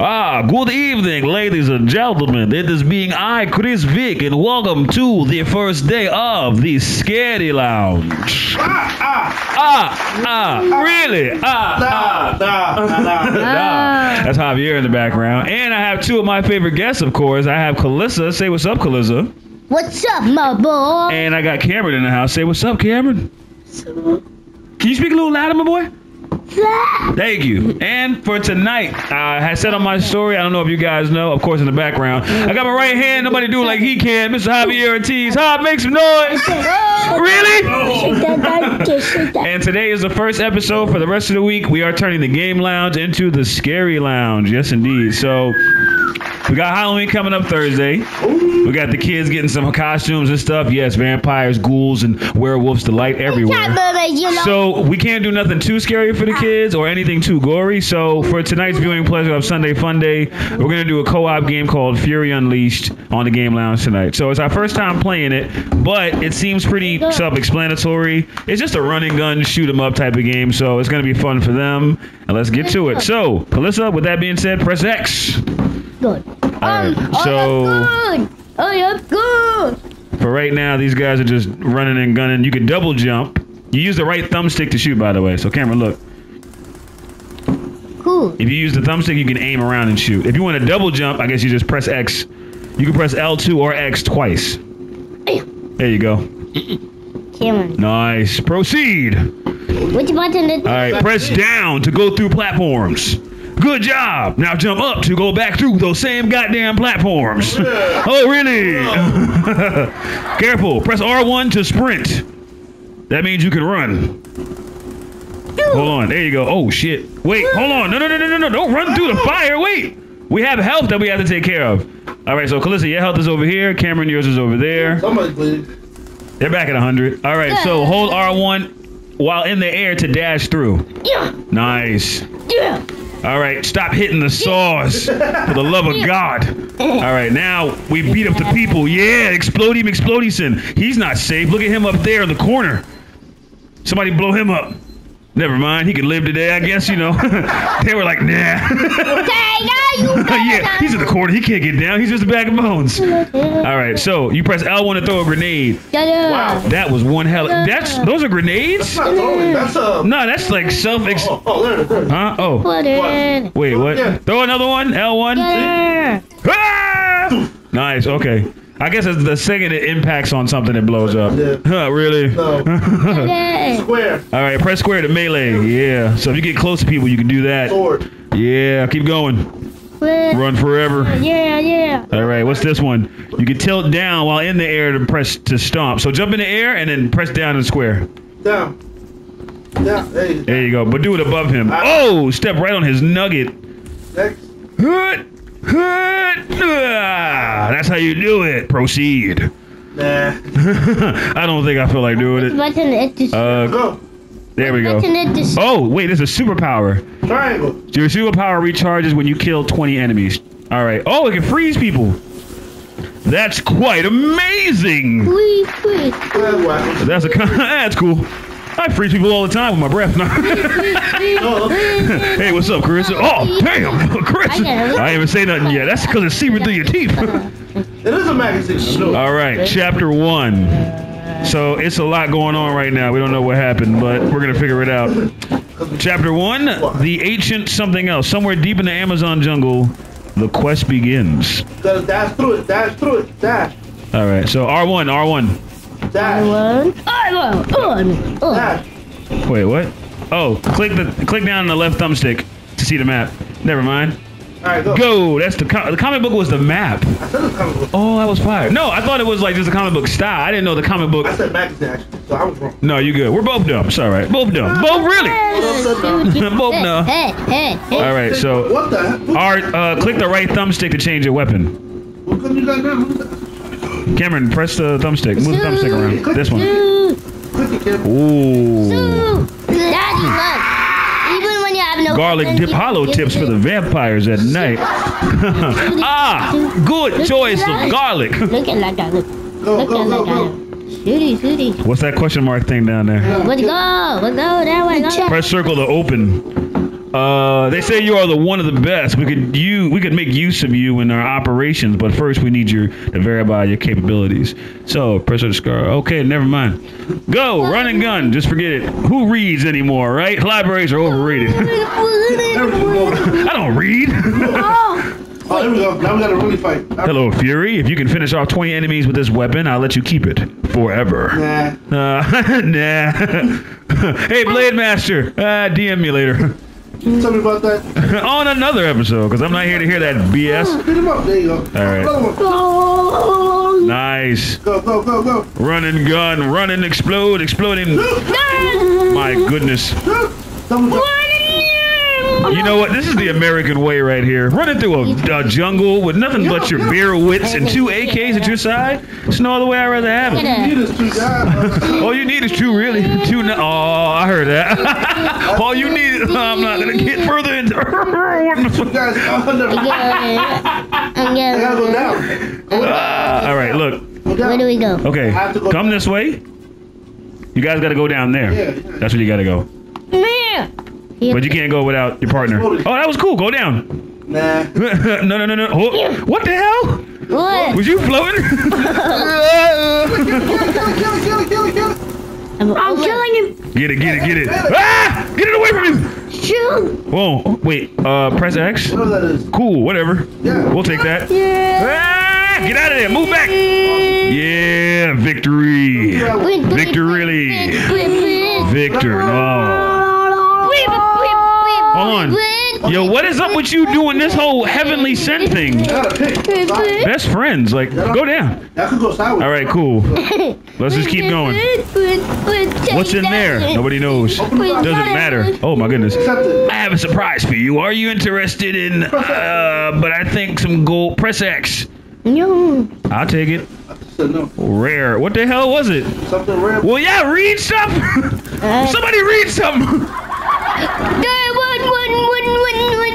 Ah, good evening, ladies and gentlemen. It is being I, Chris Vick, and welcome to the first day of the Scary Lounge. Ah, ah, ah, ah really? Ah, ah. Nah, nah, nah, nah. Nah, That's Javier in the background. And I have two of my favorite guests, of course. I have Calissa. Say what's up, Calissa. What's up, my boy? And I got Cameron in the house. Say what's up, Cameron. Can you speak a little louder, my boy? Thank you. And for tonight, I said on my story, I don't know if you guys know, of course, in the background, I got my right hand, nobody do like he can, Mr. Javier Ortiz. Hob, make some noise. Really? And today is the first episode for the rest of the week. We are turning the game lounge into the scary lounge. Yes, indeed. So we got Halloween coming up Thursday. We got the kids getting some costumes and stuff. Yes, vampires, ghouls, and werewolves delight everywhere. So we can't do nothing too scary for the kids or anything too gory. So for tonight's viewing pleasure of Sunday Fun Day, we're gonna do a co-op game called Fury Unleashed on the Game Lounge tonight. So it's our first time playing it, but it seems pretty self-explanatory. It's just a run and gun, shoot 'em up type of game. So it's gonna be fun for them. And let's get to it. So, Melissa, with that being said, press X. good. Right. Um, So oh, you're good. Oh, you're good. for right now, these guys are just running and gunning. You can double jump. You use the right thumbstick to shoot, by the way. So, Cameron, look. Cool. If you use the thumbstick, you can aim around and shoot. If you want to double jump, I guess you just press X. You can press L2 or X twice. There you go. Cameron, Nice. Proceed. which button did All right. Press down to go through platforms. Good job. Now jump up to go back through those same goddamn platforms. Oh, really? Careful. Press R1 to sprint. That means you can run. Hold on. There you go. Oh shit. Wait. Hold on. No, no, no, no, no, no. Don't run through the fire. Wait. We have health that we have to take care of. All right. So Calissa, your health is over here. Cameron, yours is over there. Somebody bleed. They're back at 100. All right. So hold R1 while in the air to dash through. Yeah, Nice. yeah. All right, stop hitting the saws. For the love of God. All right, now we beat up the people. Yeah, Explodey McSplodeyson. He's not safe. Look at him up there in the corner. Somebody blow him up. Never mind, he could live today, I guess, you know. they were like, nah. Okay, now you yeah, he's in the corner. He can't get down. He's just a bag of bones. All right, so you press L1 to throw a grenade. Wow. That was one hell. That's those are grenades? That's not throwing. That's a. No, that's like self. Ex- Oh, oh, there it is. There huh? Oh, Put in. wait, what? Yeah. Throw another one. L1. Yeah. Ah! Nice. Okay. I guess it's the second it impacts on something, it blows up. Yeah. Huh, really? No. Square. All right, press square to melee. Yeah. So if you get close to people, you can do that. Sword. Yeah. Keep going. Run forever. Yeah, yeah. All right. What's this one? You can tilt down while in the air to press to stomp. So jump in the air and then press down and square. Down. Down. Hey. There you go. But do it above him. Oh, step right on his nugget. Next. Hut, hut, ah, That's how you do it. Proceed. Nah. I don't think I feel like doing it. Button it to Uh, Go. there we go. Button it to Oh, wait, there's a superpower. Triangle. Your superpower recharges when you kill 20 enemies. All right. Oh, it can freeze people. That's quite amazing. Wee, wee. That's a that's cool. I freeze people all the time with my breath. No. hey, what's up, Chris? Oh, damn, Chris. I know. I ain't even say nothing yet. That's because it's seeping through your teeth. It is a magazine. No. All right, chapter one. So it's a lot going on right now. We don't know what happened, but we're gonna figure it out. Chapter one: the ancient something else. Somewhere deep in the Amazon jungle, the quest begins. Gotta dash through it. Dash through it. Dash. All right, so R one, R one. Dash. One. I want. Oh. Dash. Wait, what? Oh, click the click down on the left thumbstick to see the map. Never mind. All right, go. Go. That's the co- the comic book was the map. I said it's comic book. Oh, I was fired. No, I thought it was like just a comic book style. I didn't know the comic book. I said magazine actually, so I was wrong. No, you good. We're both dumb. It's all right. Both dumb. Both really. Both no. Hey, hey, hey. All right, so What the heck? What, Art, uh, click the right thumbstick to change your weapon. what couldn't you guys do? Cameron, press the thumbstick. Move the thumbstick around. This one. Ooh, Click it, kid. Ooh. ooh. Daddy, look. Even when you have no Garlic dip hollow tips for the vampires at night. ah, good choice of garlic. Look at that guy. Look. Look at that guy. Shooty, shooty. What's that question mark thing down there? Let's go. Let's go that way. Go that way. Press circle to open. Uh, they say you are the one of the best. We could you we could make use of you in our operations, but first we need you to verify your capabilities. So press the scar. Okay, never mind. Go run and gun. Just forget it. Who reads anymore? Right? Libraries are overrated. I don't read. Oh, there we go. Now we gotta really fight. Hello, Fury. If you can finish off 20 enemies with this weapon, I'll let you keep it forever. Nah. Uh, nah. hey, Blade Master. Uh, DM me later. Tell me about that. On another episode, because I'm not here to hear that Oh, BS. Beat him up. There you go. All right. Go, Nice. go, go, go, go. Run and gun, run and explode, exploding. My goodness. Double jump. You know what? This is the American way right here. Running through a, a jungle with nothing but your bare wits and two AKs at your side. It's no other way I'd rather have it. You need us two guys. All you need is two, really. Two. No- oh, I heard that. All you need. is- I'm not gonna get further into. You guys. I'm I gotta go down. All right, look. Where do we go? Okay, to come this way. You guys got to go down there. That's where you got to go. Here. But you can't go without your partner. Oh, that was cool. Go down. Nah. no, no, no, no. Oh, what the hell? What? Was you floating? I'm, I'm killing him. get it, get it, get it. Ah! Get it away from me. Shoot. Whoa, wait. Uh, press X. Whatever that is. Cool, whatever. Yeah. We'll take that. Yeah. Ah! Get out of there. Move back. Yeah, victory. Victory. Victor. No. Hold on. Yo, what is up with you doing this whole heavenly scent thing? I gotta pick. Best friends. Like, go down. That could go sideways. All right, cool. Let's just keep going. What's in there? Nobody knows. Doesn't matter. Oh my goodness. I have a surprise for you. Are you interested in, uh, but I think some gold. Press X. No. I'll take it. No. Rare. What the hell was it? Something rare. Well, yeah, read something. Uh, Somebody read something.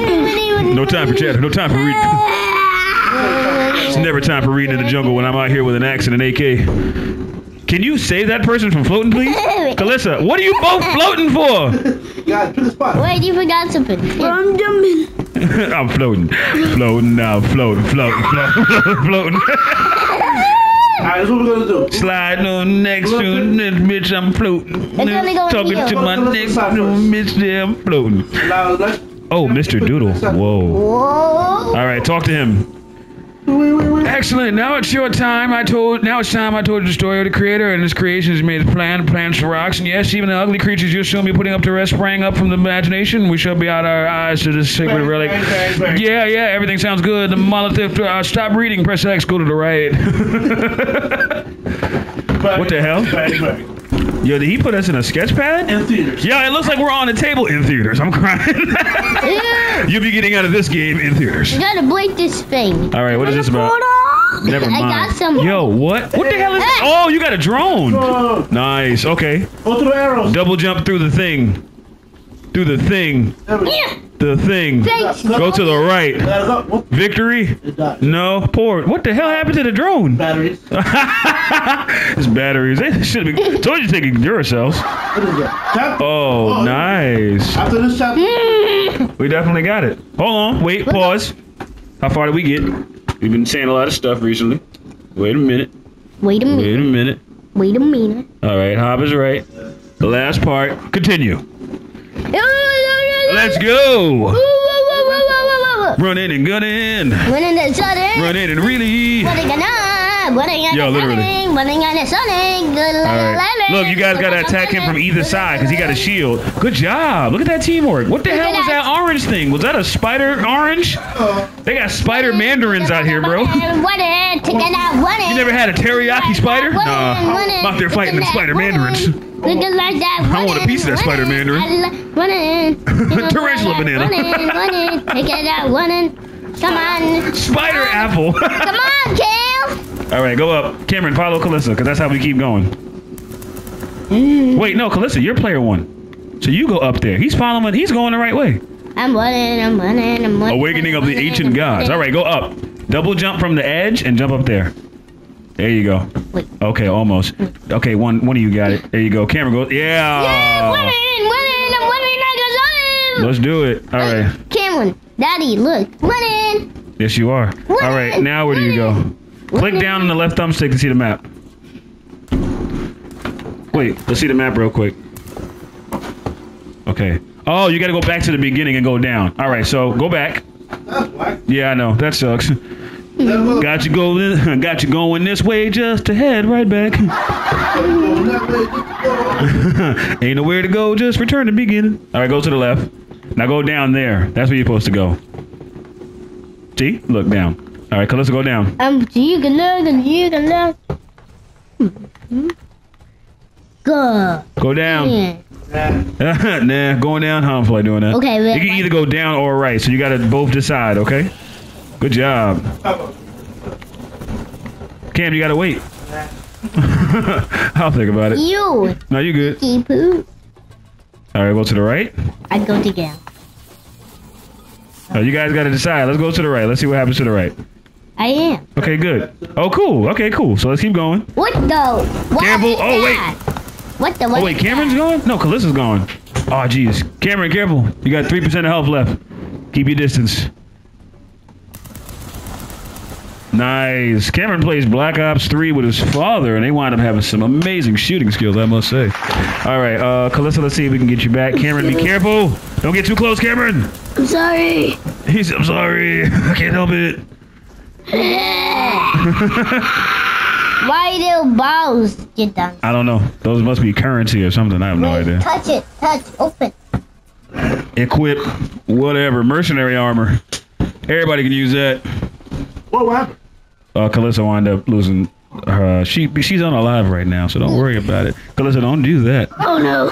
No time for chatter. No time for reading. It's never time for reading in the jungle when I'm out here with an axe and an AK. Can you save that person from floating, please? Kalissa, what are you both floating for? Guys, pick a spot. Wait, you forgot something. I'm jumping. I'm floating. Floating now. Floating, floating, floating, floating, floating. All right, that's what we're gonna do. Sliding on next to this bitch, I'm floating. only going Talking to my Let's next stop to first. bitch there, I'm floating. Now, let's. Oh, Mr. Doodle. Whoa. Whoa. All right, talk to him. Wait, wait, wait. Excellent. Now it's your time. I told. Now it's time. I told you the story of the creator and his creations made a plan, plans for rocks, and yes, even the ugly creatures you'll soon be putting up to rest sprang up from the imagination. We shall be out our eyes to this sacred Bang, relic. bang, bang, bang. Yeah, yeah. Everything sounds good. The monolith. Uh, stop reading. Press X. Go to the right. Bang, What the hell? Bang, bang. Yo, did he put us in a sketch pad? In theaters. Yeah, it looks like we're on a table in theaters. I'm crying. Yeah. You'll be getting out of this game in theaters. You gotta break this thing. All right, what is this about? Never I mind. got some. Yo, what? What the hell is? Hey. Oh, you got a drone. Oh, Nice. Okay. go through the arrows. Double jump through the thing. Through the thing. There we go. Yeah. The thing. Thanks. Go to the right. Gotta go. What? Victory. No. Poor. What the hell happened to the drone? Batteries. It's batteries. They should have been. Told you to take Duracells. What is. Oh, Oh. nice. After this chapter. Mm. We definitely got it. Hold on. Wait. Pause. How far did we get? We've been saying a lot of stuff recently. Wait a minute. Wait a minute. Wait a minute. Wait a minute. All right. Hob is right. The last part. Continue. Ah! Let's go. Run in and gun in. Running the sudden. Run in and really. Running on up. Running on Yo, the literally. sudden. Running on the sudden. Good All right. Look, you guys got to attack him from either side because he got a shield. Good job. Look at that teamwork. What the hell was that. orange thing? Was that a spider orange? They got spider mandarins out here, bro. You never had a teriyaki spider? Nah. I'm out there fighting them spider mandarins. Looking like that. I want a piece of that spider mandarin. Tarantula banana. Take it out, running. Come on. Spider apple. Come on, Kale. All right, go up. Cameron, follow Kalissa, because that's how we keep going. Wait, no, Kalissa, you're player one. So you go up there. He's following. He's going the right way. I'm running, I'm running, I'm running. Awakening of the running, ancient I'm gods. running. All right, go up. Double jump from the edge and jump up there. There you go. Wait. Okay, almost. Okay, one one of you got it. There you go. Camera goes. Yeah, Yeah. running, running, I'm running like a zombie. Let's do it. All right. Cameron, Daddy, look, running. Yes, you are. All right. Now where do you go? Click down on the left thumbstick to see the map. Wait, let's see the map real quick. Okay. Oh, you got to go back to the beginning and go down. All right, so go back. Yeah, I know that sucks. Got you going, got you going this way, just to head right back. Ain't nowhere to go, just return to beginning. All right, go to the left. Now go down there. That's where you're supposed to go. See? Look down. All right, let's go down. Um, you can look and you can look. Good. Go down. Yeah. Nah. going down, huh? I don't like doing that. Okay, wait, You can either go down or right, so you got to both decide, okay? Good job. Cam, you got to wait. I'll think about it. You No, you good. keep. All right, go to the right. I go to down. Oh, you guys got to decide. Let's go to the right. Let's see what happens to the right. I am. Okay, good. Oh, cool. Okay, cool. So let's keep going. What the? What Careful. is Oh, wait. What the? What Oh, wait, Cameron's that? going? No, Kalissa's going. Oh, jeez. Cameron, careful. You got 3% of health left. Keep your distance. Nice. Cameron plays Black Ops 3 with his father, and they wind up having some amazing shooting skills, I must say. All right, uh, Calissa, let's see if we can get you back. Cameron, be careful. Don't get too close, Cameron. I'm sorry. He's, I'm sorry. I can't help it. Why do balls get done? I don't know. Those must be currency or something. I have no Wait, idea. Touch it. Touch. Open. Equip, whatever. Mercenary armor. Everybody can use that. What happened? uh, Calissa wound up losing her. She she's unalive right now, so don't worry about it. Calissa, don't do that. Oh no.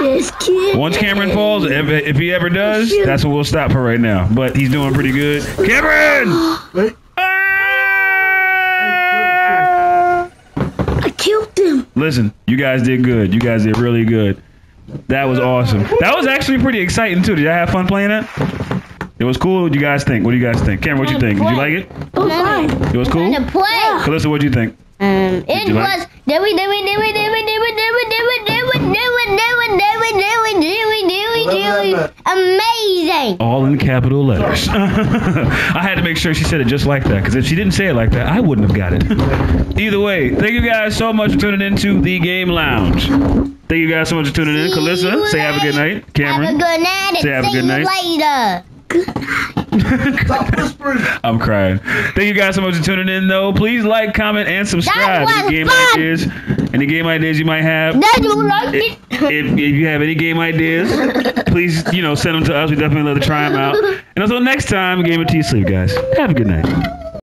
This kid. Once Cameron falls, if, if he ever does, that's when we'll stop her right now. But he's doing pretty good. Cameron! Wait. Ah! I killed him. Listen, you guys did good. You guys did really good. That was awesome. That was actually pretty exciting too. Did y'all have fun playing that? It was cool. What do you guys think? What do you guys think? Cameron, what you think? Did you like it? Oh, fine. It was cool. To play. Calissa, what do you think? Um, it was. like- Do it, do it, do it, do it, do it, do it, do it, do it, do it, do it, do it, do it, do it, do it, do it, do it. Amazing. All in capital letters. I had to make sure she said it just like that, because if she didn't say it like that, I wouldn't have got it. Either way, thank you guys so much for tuning into the Game Lounge. Thank you guys so much for tuning in. You say have a good night. Have a Cameron, good night Say have a good night. you later. Stop whispering. I'm crying. Thank you guys so much for tuning in, though. Please like, comment, and subscribe. That Any game fun. ideas? Any game ideas you might have? You like it? if if you have any game ideas, please, you know, send them to us. We definitely love to try them out. And until next time, Game of Tea Sleep, guys. Have a good night.